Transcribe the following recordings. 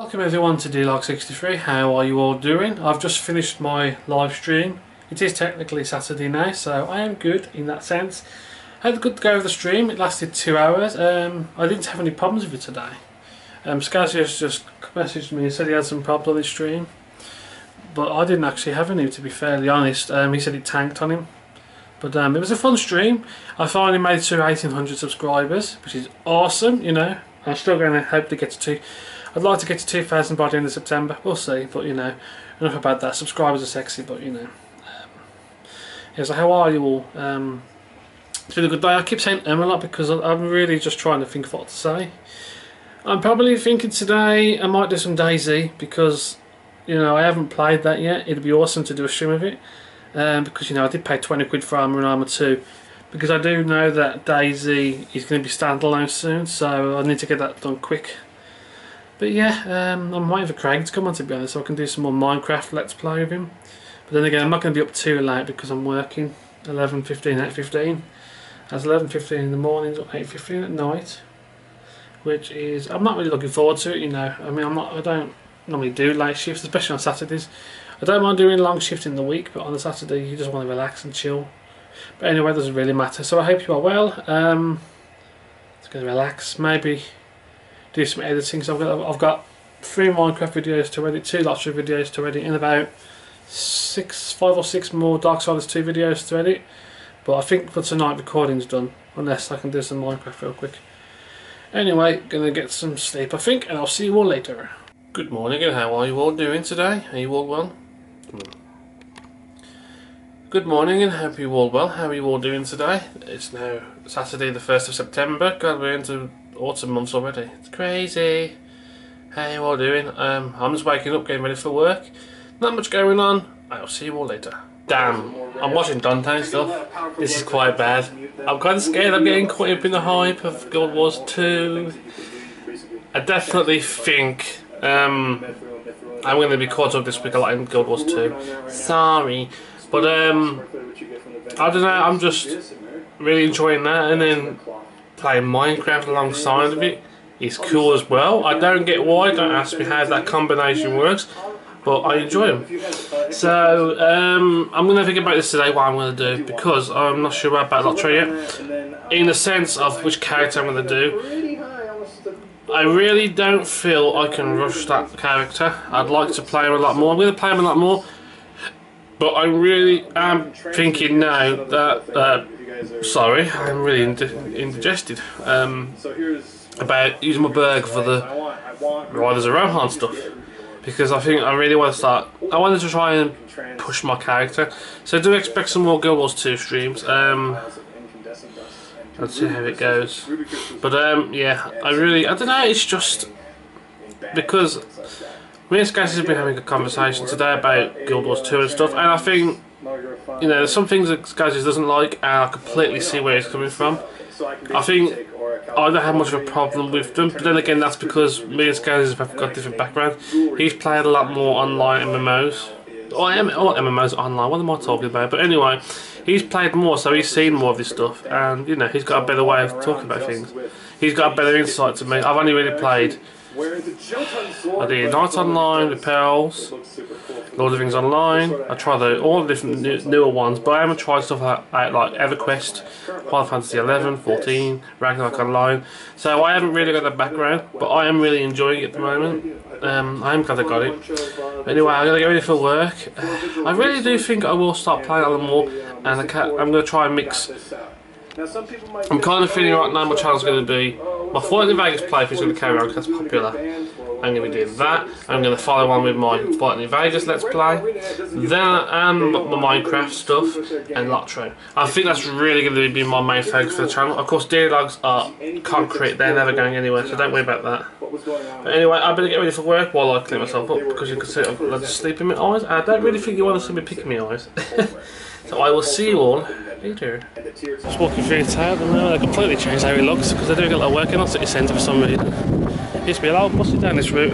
Welcome everyone to DLog63, how are you all doing? I've just finished my live stream. It is technically Saturday now, so I am good in that sense. I had a good go of the stream, it lasted two hours. Um, I didn't have any problems with it today. Um, just messaged me and said he had some problems with stream. But I didn't actually have any to be fairly honest. Um, he said it tanked on him. But um, it was a fun stream. I finally made it to 1800 subscribers, which is awesome, you know. I'm still going to hope to get to. I'd like to get to 2,000 by the end of September. We'll see, but you know, enough about that. Subscribers are sexy, but you know. Um, yeah, so how are you all? Um, it's been a good day. I keep saying M a lot because I'm really just trying to think of what to say. I'm probably thinking today I might do some DayZ because you know I haven't played that yet. It'd be awesome to do a stream of it um, because you know I did pay 20 quid for ArmA and ArmA 2 because I do know that DayZ is going to be standalone soon so I need to get that done quick but yeah um, I'm waiting for Craig to come on to be honest so I can do some more Minecraft let's play with him but then again I'm not going to be up too late because I'm working 11.15, 8.15 that's 11.15 in the mornings or 8.15 at night which is I'm not really looking forward to it you know I mean I'm not I don't normally do late shifts especially on Saturdays I don't mind doing long shift in the week, but on a Saturday you just want to relax and chill. But anyway, it doesn't really matter. So I hope you are well. Um, just going to relax, maybe do some editing. So I've got I've got three Minecraft videos to edit, two Lotro videos to edit, and about six, five or six more Dark Darksiders 2 videos to edit. But I think for tonight recording's done, unless I can do some Minecraft real quick. Anyway, gonna get some sleep I think, and I'll see you all later. Good morning and how are you all doing today? Are you all well? Good morning and hope you all well. How are you all doing today? It's now Saturday the 1st of September. God, we're into autumn months already. It's crazy. Hey, how are you doing? Um, I'm just waking up, getting ready for work. Not much going on. I'll see you all later. Damn, I'm watching Dante stuff. This is quite bad. I'm kind of scared I'm getting caught up in the hype of Guild Wars 2. I definitely think um, I'm going to be caught up this week a lot in Guild Wars 2. Sorry. But um, I don't know. I'm just really enjoying that, and then playing Minecraft alongside of it is cool as well. I don't get why. Don't ask me how that combination works, but I enjoy them. So um, I'm going to think about this today. What I'm going to do because I'm not sure about Lotro yet. In the sense of which character I'm going to do. I really don't feel I can rush that character. I'd like to play him a lot more. I'm going to play him a lot more but I really am thinking now that, uh, sorry, I'm really indigested um, about using my Berg for the Riders of Rohan stuff. Because I think I really want to start, I wanted to try and push my character. So do expect some more Guild Wars 2 streams. Um, let's see how it goes. But um, yeah, I really, I don't know, it's just because me and Scassi have been having a conversation today about Guild Wars 2 and stuff, and I think, you know, there's some things that Scassi doesn't like, and I completely see where he's coming from. I think I don't have much of a problem with them, but then again, that's because me and Scassi have got different backgrounds. He's played a lot more online MMOs. Or, M MMOs online, what am I talking about? But anyway, he's played more, so he's seen more of this stuff, and, you know, he's got a better way of talking about things. He's got a better insight to me. I've only really played I did Knights Online, the Pearls, Lord of Rings Online. I try the, all the different new, newer ones, but I haven't tried stuff like, like EverQuest, Final Fantasy 11, 14, Ragnarok Online. So I haven't really got the background, but I am really enjoying it at the moment. Um, I am glad I got it. Anyway, I'm going to get ready for work. I really do think I will start playing a little more, and I am going to try and mix I'm kind of feeling right now my channel's going to be my Fallout New Vegas playthrough is going to carry on because that's popular. I'm going to be doing that. I'm going to follow on with my Fallout New Vegas Let's Play. Then and my Minecraft stuff and Lotro. I think that's really going to be my main focus for the channel. Of course, logs are concrete. They're never going anywhere, so don't worry about that. But anyway, I better get ready for work while I clean myself up because you can see I've got sleep in my eyes. I don't really think you want to see me picking my eyes. so I will see you all later. Just walking through the town and uh, they completely changed how it looks because they're doing a lot of work in our city centre for some reason. Used to be a lot of buses down this route,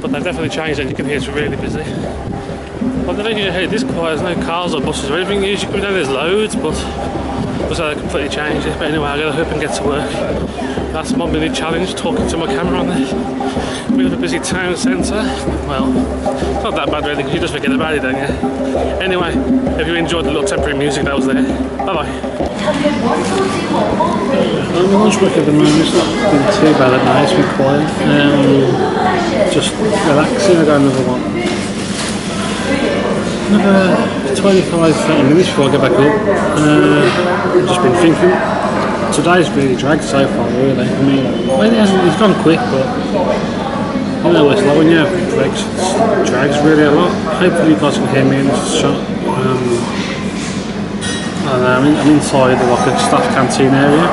but they've definitely changed it. You can hear it's really busy. Well, they don't hear this quiet, there's no cars or buses or anything. Usually coming down there's loads, but looks like completely changed it. But anyway, I gotta hope and get to work. That's my mini challenge, talking to my camera on this. bit of a busy town centre. Well, not that bad really, because you just forget about it, don't you? Anyway, if you enjoyed the little temporary music that was there, bye bye. I'm lunch break at the moment, it's not been too bad at night, it's been quiet. Um, just relaxing, I got another one. Another 25, 30 minutes before I get back up. Uh, just been thinking, today's really dragged so far, really. I mean, it hasn't, it's gone quick, but you know, it's when you have drags really a lot. Hopefully, you guys can hear me in shot. Um, know, I'm, in, I'm inside the, like a staff canteen area.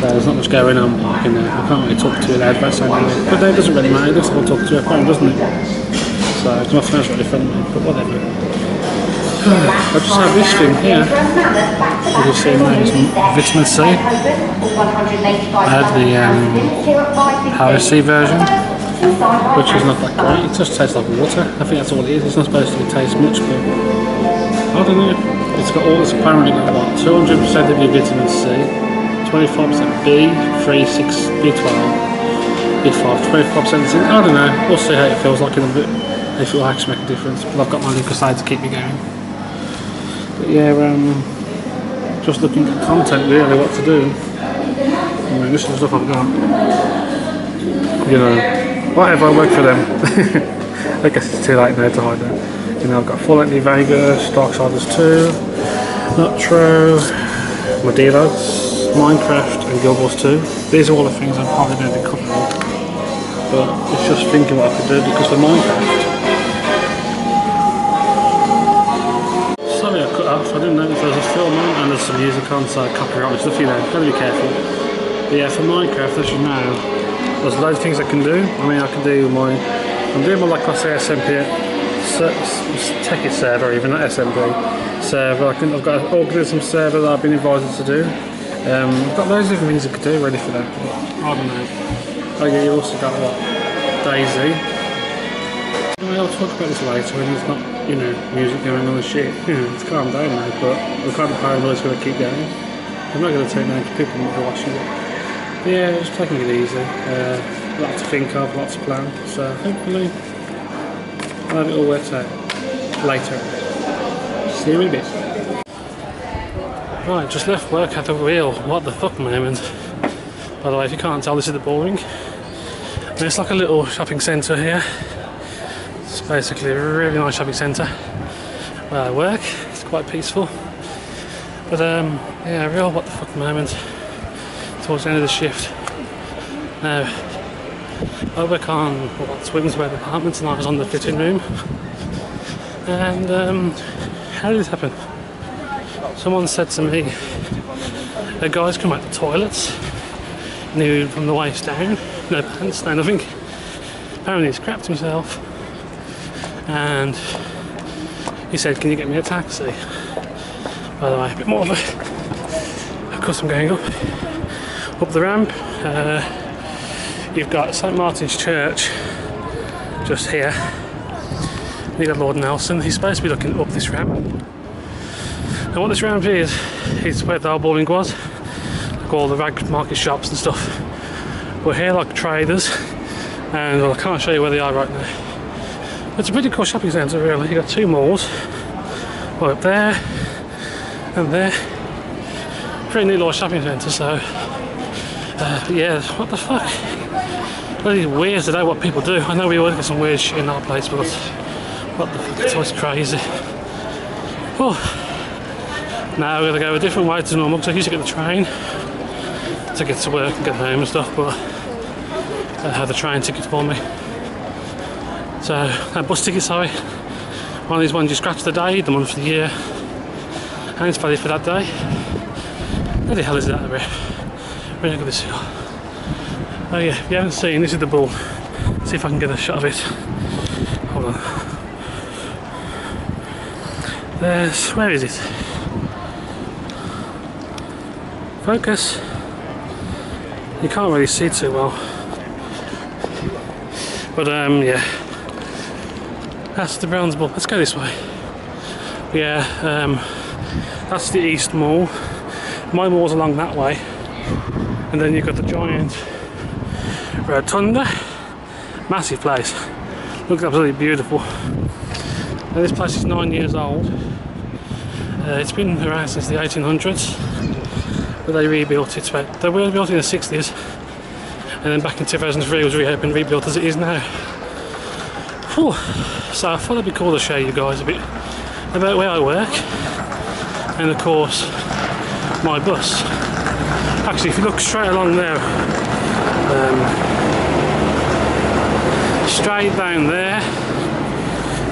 So there's not much going on, like, you know, I can't really talk to you loud something. But that doesn't really matter, just I'll talk to your phone, doesn't it? So, because my phone's really friendly, but whatever. I just have this thing here. As you vitamin C. I had the um, Power C version, which is not that great. It just tastes like water. I think that's all it is. It's not supposed to taste much, but I don't know. It's got all. It's apparently got what 200% of your vitamin C, 25% B, 3, 6, B12, B5, 25% zinc. I don't know. We'll see how it feels like in a bit. If it will actually make a difference. But I've got my Lucozade to keep me going. But yeah, um, just looking at content really, what to do. I mean, this is the stuff I've got. You know, whatever, I work for them. I guess it's too late now to hide that. You know, I've got New Vegas, Darksiders 2, Lotro, Modelos, Minecraft, and Guild Wars 2. These are all the things I'm probably going to be covering. But it's just thinking what I could do because for Minecraft, some music on, so copyright stuff, you know, gotta be careful. But yeah, for Minecraft, as you know, there's loads of things I can do. I mean, I can do my, I'm doing my, like I say, SMP, Tekkit server, even not SMB server. I can, I've got an organism server that I've been invited to do. Um, I've got loads of things I could do ready for that. I don't know. Oh yeah, you also got what? DayZ. Anyway, I'll talk about this later when there's not, you know, music going on and shit. You know, it's calmed down now, but the kind of paranoia's going to keep going. I'm not going to take down to people who are watching it. But yeah, just taking it easy. Uh, a lot to think of, lots to plan. So hopefully, I'll have it all worked out later. See you in a bit. Right, just left work at the real what the fuck moment. By the way, if you can't tell, this is the Bullring. And it's like a little shopping centre here. Basically a really nice shopping centre where I work. It's quite peaceful. But um, yeah, a real what the fuck moment towards the end of the shift. Now, I work on what Swimswear department and I was on the fitting room. And um, how did this happen? Someone said to me, a guy's come out the toilets, nude from the waist down, no pants, no nothing. Apparently he's crapped himself and he said, Can you get me a taxi? By the way, a bit more of a. Of course, I'm going up up the ramp. Uh, you've got St Martin's Church just here. You got Lord Nelson. He's supposed to be looking up this ramp. And what this ramp is, is where the old Bullring was, like all the rag market shops and stuff. We're here like traders, and well, I can't show you where they are right now. It's a pretty cool shopping centre, really. You've got two malls, one up there and there. Pretty neat little shopping centre, so uh, yeah, what the fuck? Really weird to know what people do. I know we all get some weird shit in our place, but what the fuck? It's always crazy. Oh, now we're gonna go a different way to normal because I used to get the train to get to work and get home and stuff, but I have the train ticket for me. So, uh, bus ticket, sorry. One of these ones you scratch the day, the month, the year, and it's valid for that day. Where the hell is that look at this hill. Oh yeah, if you haven't seen, this is the bull. See if I can get a shot of it. Hold on. There's, where is it? Focus. You can't really see too well. But um, yeah. That's the Browns. Let's go this way. Yeah, um, that's the East Mall. My mall's along that way. And then you've got the giant rotunda. Massive place. Looks absolutely beautiful. Now, this place is nine years old. Uh, it's been around since the 1800s, but they rebuilt it. They were built in the 60s, and then back in 2003 it was reopened, rebuilt as it is now. Whew. So I thought it'd be cool to show you guys a bit about where I work, and of course my bus. Actually, if you look straight along there, um, straight down there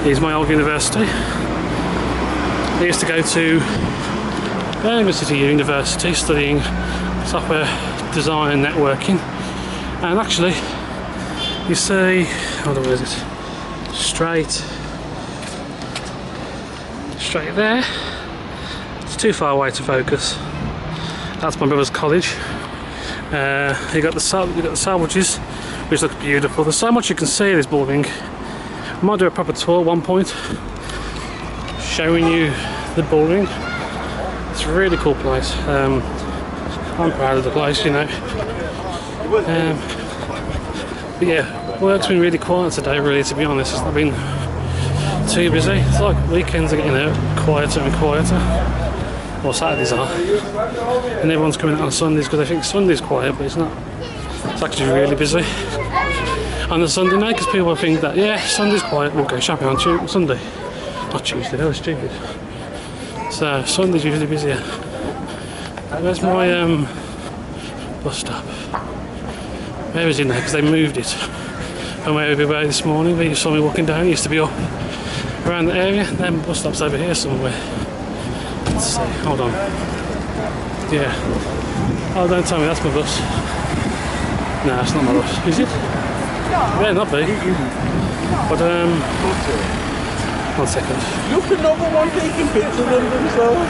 is my old university. I used to go to Birmingham City University studying software design and networking. And actually, you see, on, where is it? Straight, straight there. It's too far away to focus. That's my brother's college. Uh, you got the you got the Selfridges, which look beautiful. There's so much you can see in this building. I might do a proper tour at one point, showing you the building. It's a really cool place. Um, I'm proud of the place, you know. Um, but yeah, work's been really quiet today. Really, to be honest, it's not been too busy. It's like weekends are getting quieter and quieter. Well, Saturdays are, and everyone's coming out on Sundays because they think Sunday's quiet, but it's not. It's actually really busy on the Sunday night because people think that yeah, Sunday's quiet, we'll go shopping on Tuesday, Sunday, not Tuesday. That was stupid. So Sunday's usually busier. Where's my um, bus stop? Where is it now? Because they moved it from where we were this morning. Where you saw me walking down, it used to be up around the area. Then bus stop's over here somewhere. Let's see. Hold on. Yeah. Oh, don't tell me that's my bus. No, it's not my bus. Is it? Yeah, not be. But um, one second. Look another one taking pictures of themselves.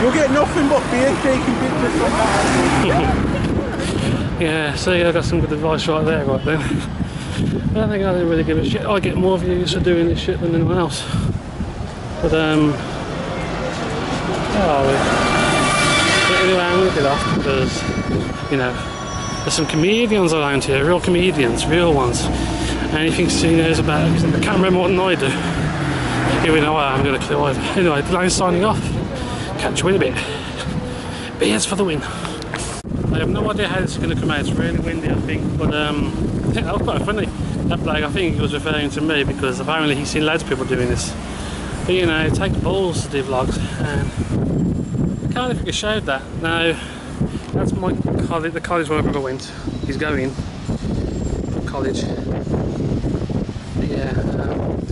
You'll get nothing but beer taking pictures. Yeah, see, I got some good advice right there, right then. I don't think I didn't really give a shit. I get more views for doing this shit than anyone else. But um, where anyway, I'm gonna get off because you know there's some comedians around here, real comedians, real ones. Anything he knows about, I can't remember what I do. Even though I haven't got a clue either. Anyway, the line's signing off. Catch you in a bit. Beers for the win. I have no idea how this is going to come out. It's really windy, I think. But um, I that was quite funny. That bloke, I think he was referring to me because apparently he's seen loads of people doing this. But you know, it takes balls to do vlogs, and I can't think I showed that. Now, that's my college, the college where brother went. He's going to college. But yeah, um,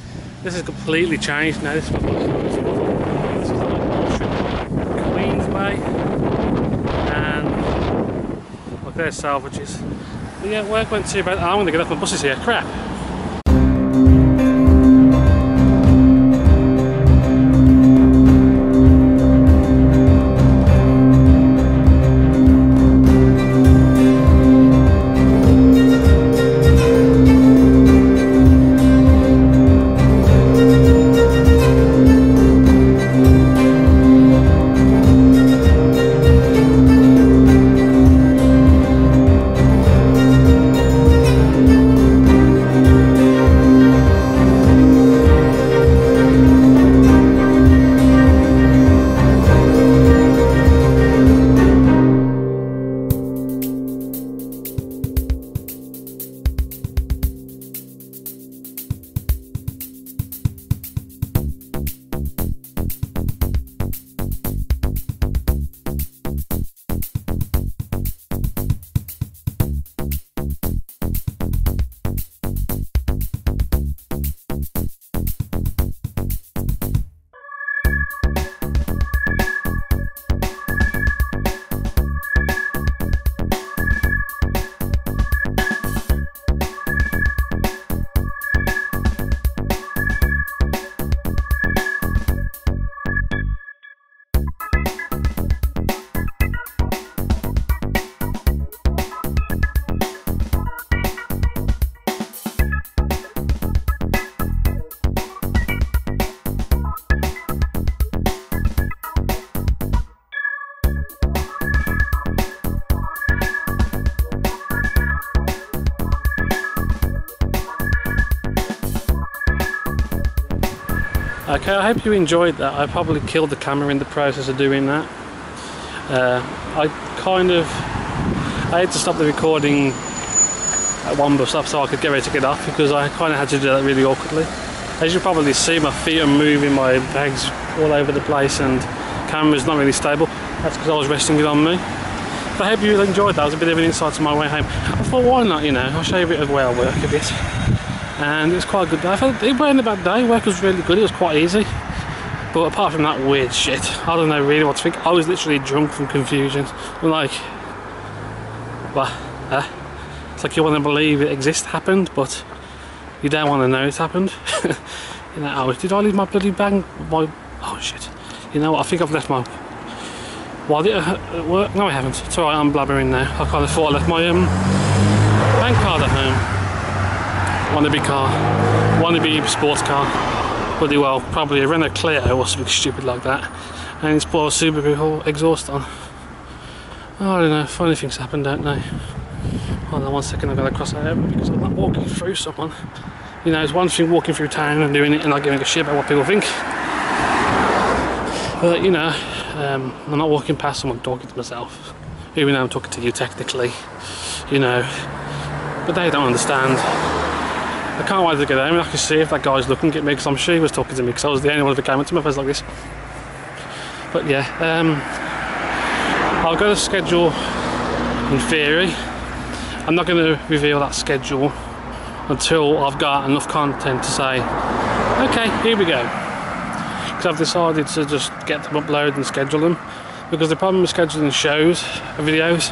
this is completely changed now. This is my Queensway there's Selfridges. But yeah, work went too bad. I'm gonna get off my buses here. Crap. Okay, I hope you enjoyed that. I probably killed the camera in the process of doing that. Uh, I kind of I had to stop the recording at one bus stop so I could get ready to get off because I kind of had to do that really awkwardly. As you probably see, my feet are moving, my bags all over the place, and camera's not really stable. That's because I was resting it on me. But I hope you enjoyed that. It was a bit of an insight to my way home. I thought, why not? You know, I'll show you a bit of where I work a bit. And it was quite a good day. I felt it wasn't a bad day. Work was really good. It was quite easy. But apart from that weird shit, I don't know really what to think. I was literally drunk from confusion. I'm like, what? Huh? It's like you want to believe it exists, happened, but you don't want to know it happened. you know, oh, did I leave my bloody bag? My oh shit. You know what? I think I've left my. Well, did it work? No, I haven't. It's alright. I'm blabbering now. I kind of thought I left my um bank card at home. Wannabe car, wannabe sports car. Bloody well, probably a Renault Clio or something stupid like that, and it's brought a Subaru exhaust on. Oh, I don't know. Funny things happen, don't they? Hold on one second, I've got to cross that over because I'm not walking through someone. You know, it's one thing walking through town and doing it and not giving a shit about what people think. But, you know, um, I'm not walking past someone talking to myself. Even though I'm talking to you technically, you know. But they don't understand. I can't wait to get home I can see if that guy's looking at me because I'm sure he was talking to me because I was the only one who came into my face like this. But yeah, um, I'll go to schedule in theory. I'm not going to reveal that schedule until I've got enough content to say, okay, here we go. Because I've decided to just get them uploaded and schedule them. Because the problem with scheduling shows, videos,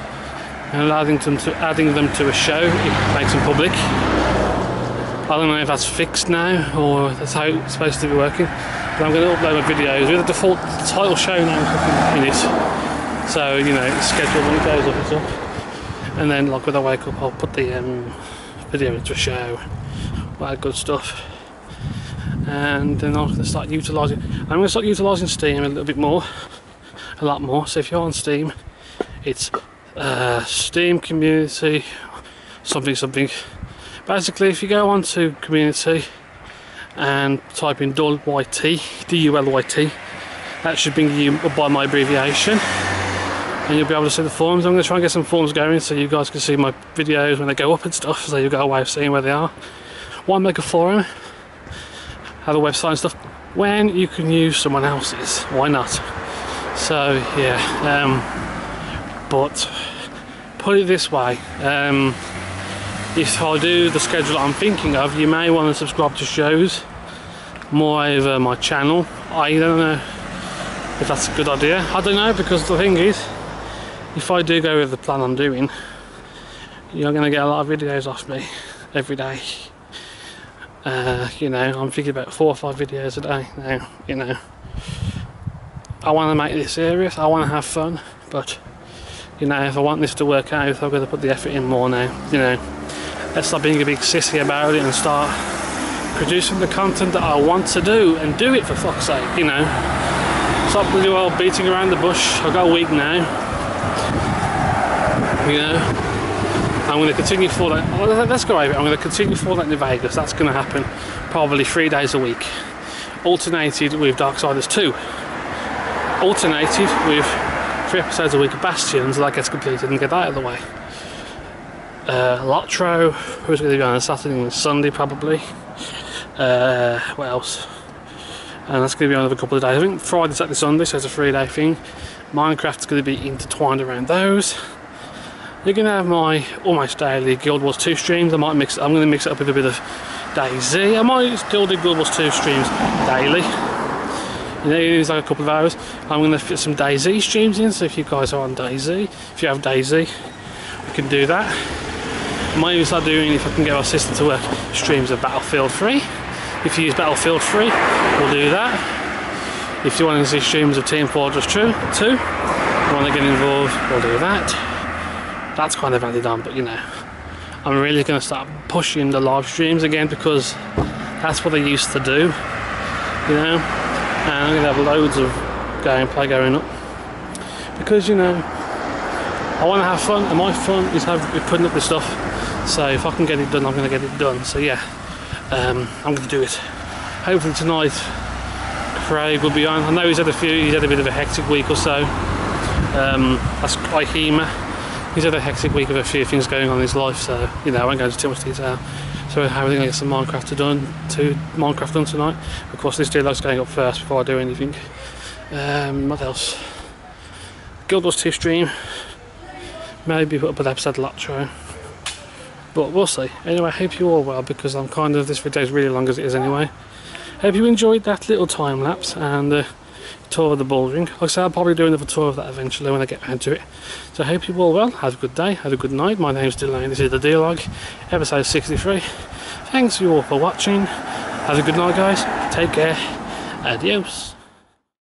and adding them to adding them to a show, it makes them public. I don't know if that's fixed now or that's how it's supposed to be working. But I'm going to upload my videos with the default title show now in it. So you know, it's scheduled when it goes up, it's up and then like when I wake up I'll put the um, video into a show all that good stuff and then I'm going to start utilising I'm going to start utilising Steam a little bit more a lot more so if you're on Steam it's uh, Steam community something something basically if you go on to community and type in DULYT D-U-L-Y-T that should bring you by my abbreviation and you'll be able to see the forums. I'm going to try and get some forums going so you guys can see my videos when they go up and stuff, so you've got a way of seeing where they are. One mega forum? Have a website and stuff when you can use someone else's. Why not? So yeah, um, but put it this way. Um, if I do the schedule I'm thinking of, you may want to subscribe to shows more over my channel. I don't know if that's a good idea. I don't know because the thing is, if I do go with the plan I'm doing, you're going to get a lot of videos off me every day. Uh, you know, I'm thinking about four or five videos a day now, you know. I want to make this serious, I want to have fun, but, you know, if I want this to work out, I've got to put the effort in more now, you know. Let's stop being a big sissy about it and start producing the content that I want to do and do it for fuck's sake, you know. Stop really well beating around the bush. I've got a week now you know. I'm going to continue for that. let's go over it. I'm going to continue for that in Vegas. That's going to happen probably three days a week. Alternated with Darksiders 2. Alternated with three episodes a week of Bastions that gets completed and get that out of the way. Uh, Lotro, who's going to be on a Saturday and Sunday probably. Uh, what else? And that's going to be on another couple of days. I think Friday, Saturday, Sunday, so it's a three day thing. Minecraft's going to be intertwined around those. You're gonna have my almost daily Guild Wars 2 streams. I might mix I'm gonna mix it up with a bit of DayZ. I might still do Guild Wars 2 streams daily. You know, it's like a couple of hours. I'm gonna fit some DayZ streams in, so if you guys are on DayZ, if you have DayZ, we can do that. Might even start doing, if I can get our system to work, streams of Battlefield 3. If you use Battlefield 3, we'll do that. If you want to see streams of Team Fortress 2, 2 you want to get involved, we'll do that. That's kind of added on but you know I'm really going to start pushing the live streams again because that's what I used to do you know? And I'm going to have loads of gameplay going up. Because you know I want to have fun and my fun is have, putting up this stuff so if I can get it done I'm going to get it done so yeah um, I'm going to do it hopefully tonight Craig will be on. I know he's had a few. He's had a bit of a hectic week or so. Um, that's Ihema. He's had a hectic week of a few things going on in his life, so you know I won't go into too much detail. So we're having to get some Minecraft done, to Minecraft done tonight. Of course, this vlog's going up first before I do anything. Um, what else? Guild Wars 2 stream. Maybe put up an episode of Lotro. But we'll see. Anyway, I hope you all well because I'm kind of this video is really long as it is anyway. Hope you enjoyed that little time lapse and uh, tour of the Bullring. Like I said, I'll probably do another tour of that eventually when I get around to it. So I hope you all well. Have a good day. Have a good night. My name's Dulayne. This is the D-Log, episode 63. Thanks you all for watching. Have a good night, guys. Take care. Adios.